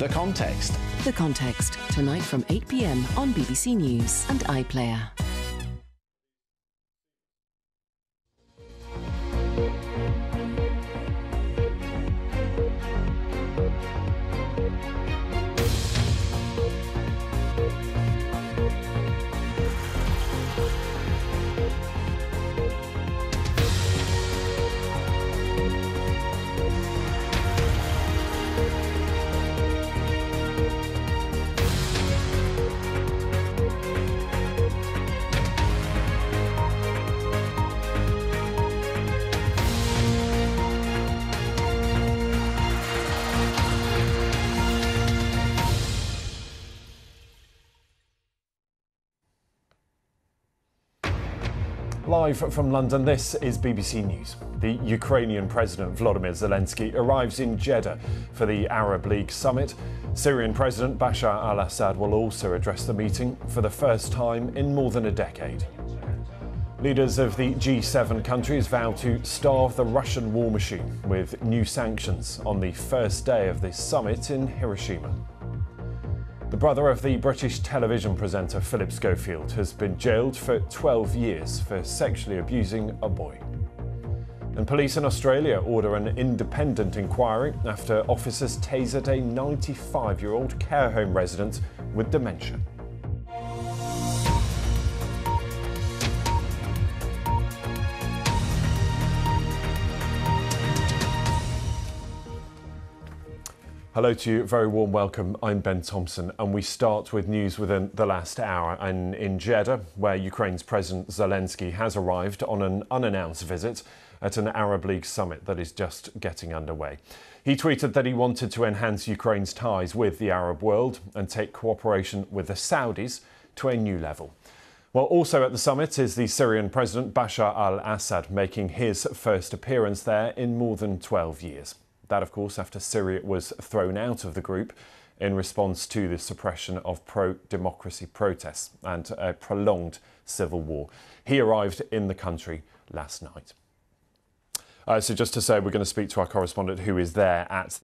The Context. The Context, tonight from 8 pm on BBC News and iPlayer. Live from London, this is BBC News. The Ukrainian President Volodymyr Zelensky arrives in Jeddah for the Arab League summit. Syrian President Bashar al Assad will also address the meeting for the first time in more than a decade. Leaders of the G7 countries vow to starve the Russian war machine with new sanctions on the first day of the summit in Hiroshima. The brother of the British television presenter Philip Schofield has been jailed for 12 years for sexually abusing a boy. And police in Australia order an independent inquiry after officers tasered a 95 year old care home resident with dementia. Hello to you, very warm welcome. I'm Ben Thompson, and we start with news within the last hour. And in Jeddah, where Ukraine's President Zelensky has arrived on an unannounced visit at an Arab League summit that is just getting underway. He tweeted that he wanted to enhance Ukraine's ties with the Arab world and take cooperation with the Saudis to a new level. Well, also at the summit is the Syrian President Bashar al Assad, making his first appearance there in more than 12 years. That, of course, after Syria was thrown out of the group in response to the suppression of pro democracy protests and a prolonged civil war. He arrived in the country last night. Uh, so, just to say, we're going to speak to our correspondent who is there at